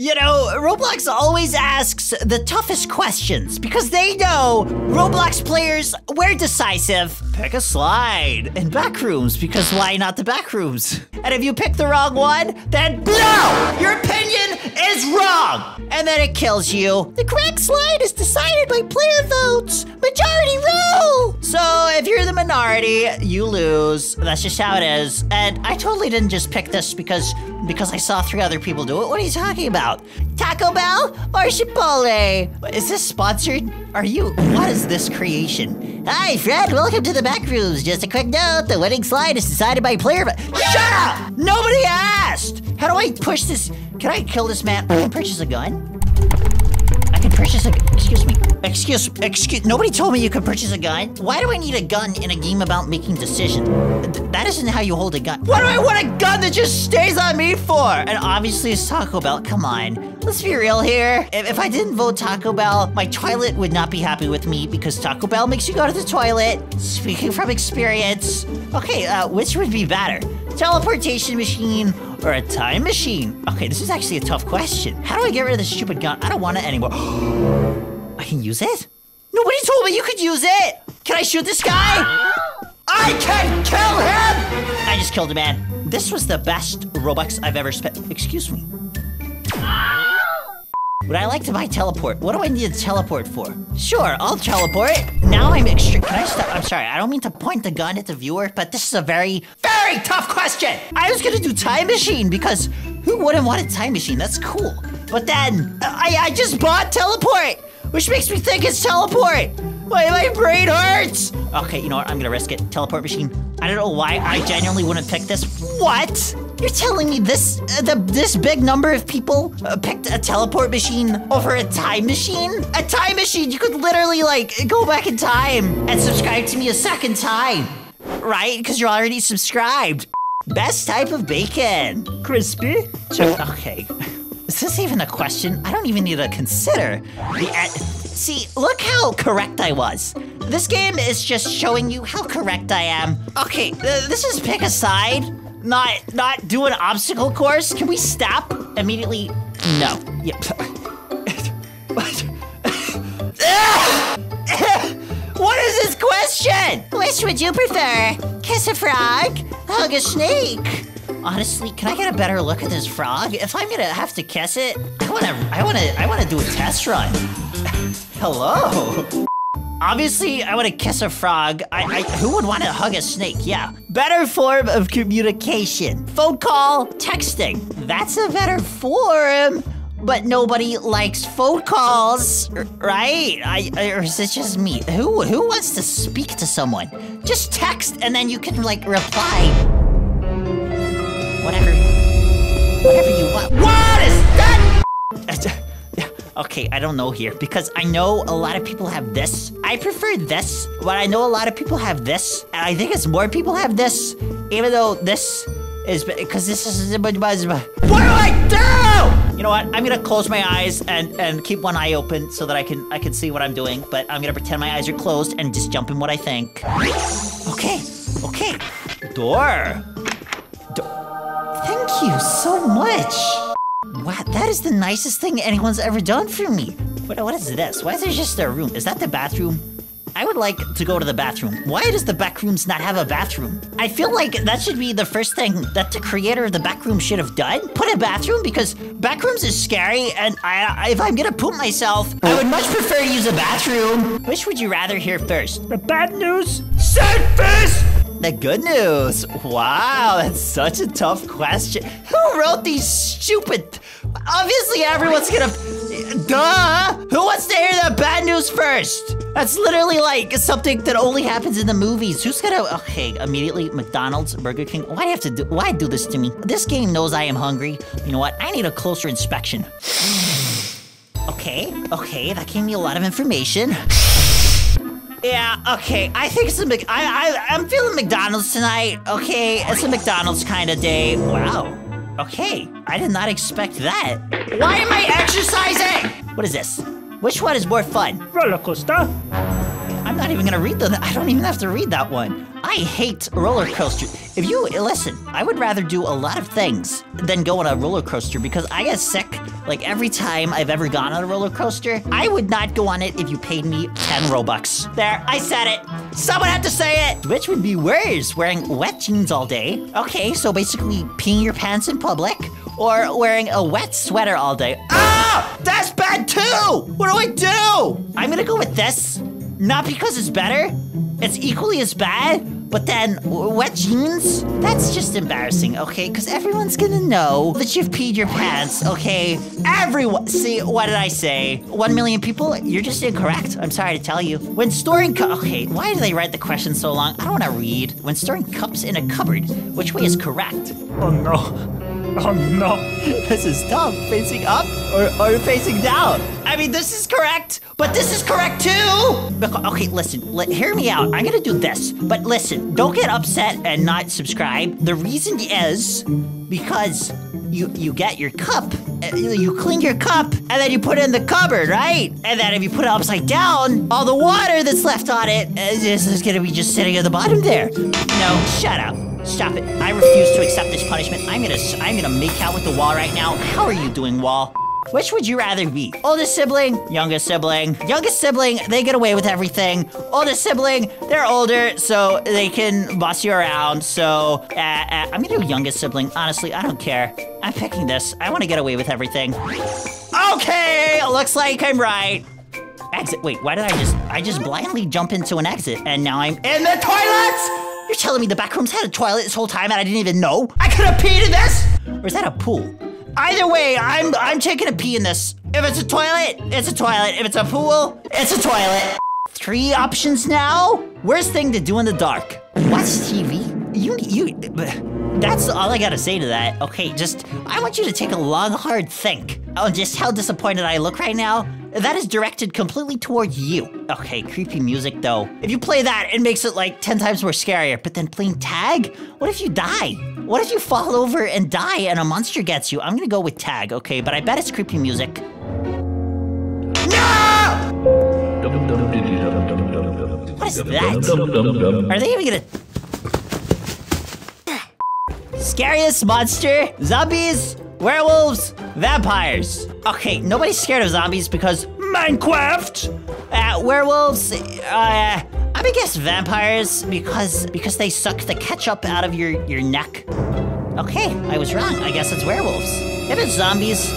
You know, Roblox always asks the toughest questions because they know Roblox players, we're decisive. Pick a slide in backrooms because why not the backrooms? And if you pick the wrong one, then no! Your opinion is wrong! And then it kills you. The correct slide is decided by player votes. Majority rule! If you're the minority, you lose. That's just how it is. And I totally didn't just pick this because because I saw three other people do it. What are you talking about? Taco Bell or Chipotle? Is this sponsored? Are you? What is this creation? Hi, Fred. Welcome to the back rooms. Just a quick note: the winning slide is decided by player. But Shut up! Nobody asked. How do I push this? Can I kill this man? Purchase a gun. Purchase a. Excuse me. Excuse. Excuse. Nobody told me you could purchase a gun. Why do I need a gun in a game about making decisions? Th- that isn't how you hold a gun. What do I want a gun that just stays on me for? And obviously it's Taco Bell. Come on. Let's be real here. If, if I didn't vote Taco Bell, my toilet would not be happy with me because Taco Bell makes you go to the toilet. Speaking from experience. Okay, uh, which would be better? Teleportation machine or a time machine? Okay, this is actually a tough question. How do I get rid of this stupid gun? I don't want it anymore. I can use it? Nobody told me you could use it! Can I shoot this guy? I can kill him! I just killed a man. This was the best Robux I've ever spent. Excuse me. Would I like to buy teleport? What do I need to teleport for? Sure, I'll teleport. Now I'm extreme. Can I stop? I'm sorry, I don't mean to point the gun at the viewer, but this is a very, very tough question. I was gonna do time machine because who wouldn't want a time machine? That's cool. But then uh, I, I just bought teleport, which makes me think it's teleport. My, my brain hurts. Okay, you know what? I'm gonna risk it. Teleport machine. I don't know why I genuinely wouldn't pick this. What? You're telling me this uh, the this big number of people uh, picked a teleport machine over a time machine? A time machine, you could literally like go back in time and subscribe to me a second time, right? Because you're already subscribed. Best type of bacon. Crispy? Okay. Is this even a question? I don't even need to consider. The See, look how correct I was. This game is just showing you how correct I am. Okay, th- this is pick a side, not not do an obstacle course. Can we stop immediately? No. Yep. what is this question? Which would you prefer? Kiss a frog? Hug a snake? Honestly, can I get a better look at this frog? If I'm gonna have to kiss it, I wanna, I wanna, I wanna do a test run. Hello. Obviously, I want to kiss a frog. I, I, who would want to hug a snake? Yeah. Better form of communication. Phone call, texting. That's a better form. But nobody likes phone calls, right? I, or is it just me? Who, who wants to speak to someone? Just text and then you can like reply. Whatever, whatever you want. What is? Okay, I don't know here because I know a lot of people have this. I prefer this, but I know a lot of people have this. And I think it's more people have this, even though this is because this is what do I do? You know what? I'm gonna close my eyes and and keep one eye open so that I can I can see what I'm doing. But I'm gonna pretend my eyes are closed and just jump in what I think. Okay, okay. Door. Do- Thank you so much. Wow, that is the nicest thing anyone's ever done for me. What, what is this? Why is there just a room? Is that the bathroom? I would like to go to the bathroom. Why does the back rooms not have a bathroom? I feel like that should be the first thing that the creator of the back room should have done. Put a bathroom because back rooms is scary, and I, if I'm gonna poop myself, I would much prefer to use a bathroom. Which would you rather hear first? The bad news? Sad face! The good news. Wow, that's such a tough question. Who wrote these stupid? Obviously, everyone's gonna. Duh! Who wants to hear the bad news first? That's literally like something that only happens in the movies. Who's gonna? Okay, immediately McDonald's, Burger King. Why do you have to do? Why do this to me? This game knows I am hungry. You know what? I need a closer inspection. Okay, okay, that gave me a lot of information. Yeah, okay. I think it's a Mc- I, I I'm feeling McDonald's tonight. Okay, it's a McDonald's kind of day. Wow. Okay, I did not expect that. Why am I exercising? What is this? Which one is more fun? Roller coaster? I'm not even gonna read the. I don't even have to read that one. I hate roller coasters. If you listen, I would rather do a lot of things than go on a roller coaster because I get sick like every time I've ever gone on a roller coaster. I would not go on it if you paid me 10 Robux. There, I said it. Someone had to say it. Which would be worse, wearing wet jeans all day? Okay, so basically peeing your pants in public or wearing a wet sweater all day. Ah! That's bad too! What do I do? I'm gonna go with this. Not because it's better, it's equally as bad, but then wet jeans? That's just embarrassing, okay? Because everyone's gonna know that you've peed your pants, okay? Everyone. See, what did I say? One million people? You're just incorrect. I'm sorry to tell you. When storing cu- okay, why do they write the question so long? I don't want to read. When storing cups in a cupboard, which way is correct? Oh no. Oh no. This is tough. Facing up or, or facing down? I mean, this is correct, but this is correct too. Okay, listen, li- hear me out. I'm gonna do this, but listen, don't get upset and not subscribe. The reason is because you you get your cup, uh, you clean your cup, and then you put it in the cupboard, right? And then if you put it upside down, all the water that's left on it is, is gonna be just sitting at the bottom there. No, shut up. Stop it. I refuse to accept this punishment. I'm gonna I'm gonna make out with the wall right now. How are you doing, wall? Which would you rather be? Oldest sibling, youngest sibling. Youngest sibling, they get away with everything. Oldest sibling, they're older, so they can boss you around. So, uh, uh, I'm gonna do youngest sibling. Honestly, I don't care. I'm picking this. I wanna get away with everything. Okay, looks like I'm right. Exit. Wait, why did I just I just blindly jump into an exit and now I'm in the toilets? You're telling me the back rooms had a toilet this whole time and I didn't even know? I could have peed in this? Or is that a pool? Either way, I'm I'm taking a pee in this. If it's a toilet, it's a toilet. If it's a pool, it's a toilet. Three options now? Worst thing to do in the dark. Watch TV? You you that's all I gotta say to that. Okay, just I want you to take a long, hard think on just how disappointed I look right now. That is directed completely towards you. Okay, creepy music though. If you play that, it makes it like 10 times more scarier. But then playing tag? What if you die? What if you fall over and die and a monster gets you? I'm gonna go with tag, okay, but I bet it's creepy music. No! What is that? Are they even gonna. Scariest monster? Zombies? Werewolves? Vampires? Okay, nobody's scared of zombies because Minecraft! Uh, werewolves? Uh, I'm guess vampires because because they suck the ketchup out of your, your neck. Okay, I was wrong. I guess it's werewolves. If it's zombies,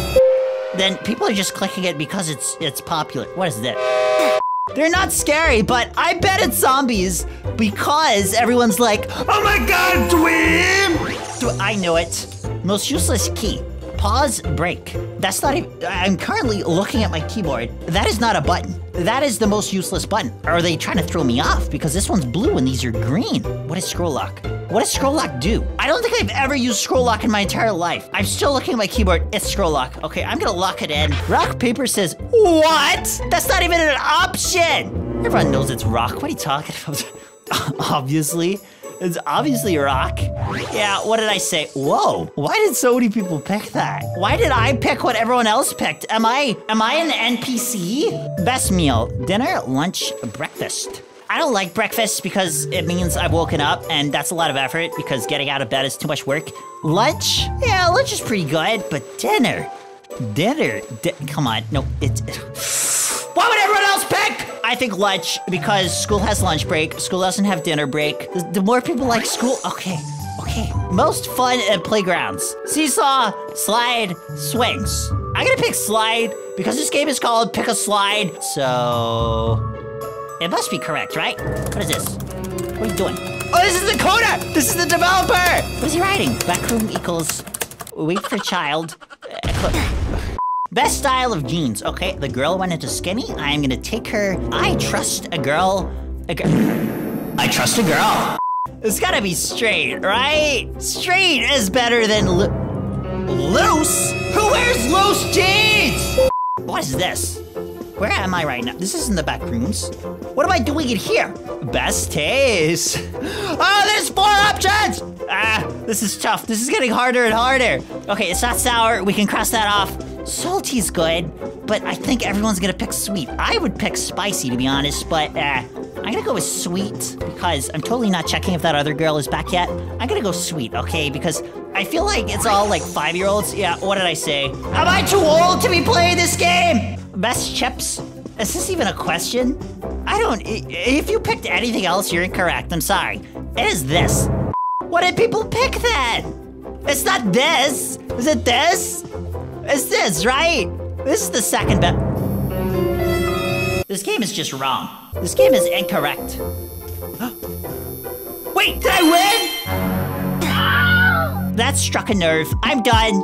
then people are just clicking it because it's it's popular. What is that? They're not scary, but I bet it's zombies because everyone's like, Oh my god, Dweeb! Th- I know it. Most useless key. Pause, break. That's not even. I'm currently looking at my keyboard. That is not a button. That is the most useless button. Are they trying to throw me off? Because this one's blue and these are green. What is scroll lock? What does scroll lock do? I don't think I've ever used scroll lock in my entire life. I'm still looking at my keyboard. It's scroll lock. Okay, I'm gonna lock it in. Rock, paper, scissors. What? That's not even an option! Everyone knows it's rock. What are you talking about? Obviously. It's obviously rock. Yeah, what did I say? Whoa, why did so many people pick that? Why did I pick what everyone else picked? Am I am I an NPC? Best meal, dinner, lunch, breakfast. I don't like breakfast because it means I've woken up and that's a lot of effort because getting out of bed is too much work. Lunch? Yeah, lunch is pretty good, but dinner. Dinner. Di- come on, no, it's. I think lunch because school has lunch break. School doesn't have dinner break. The, the more people like school, okay, okay. Most fun at playgrounds: seesaw, slide, swings. I'm gonna pick slide because this game is called Pick a Slide. So it must be correct, right? What is this? What are you doing? Oh, this is the coder. This is the developer. What is he writing? Backroom equals wait for child. Best style of jeans. Okay, the girl went into skinny. I am gonna take her. I trust a girl. A. I trust a girl. It's gotta be straight, right? Straight is better than lo- loose. Who wears loose jeans? What is this? Where am I right now? This isn't the back rooms. What am I doing in here? Best taste. Oh, there's four options! Ah, this is tough. This is getting harder and harder. Okay, it's not sour. We can cross that off. Salty's good, but I think everyone's gonna pick sweet. I would pick spicy, to be honest, but uh, I'm gonna go with sweet because I'm totally not checking if that other girl is back yet. I'm gonna go sweet, okay? Because I feel like it's all like five year olds. Yeah, what did I say? Am I too old to be playing this game? Best chips? Is this even a question? I don't. If you picked anything else, you're incorrect. I'm sorry. It is this. What did people pick then? It's not this. Is it this? It's this, right? This is the second best. This game is just wrong. This game is incorrect. Wait, did I win? That struck a nerve. I'm done.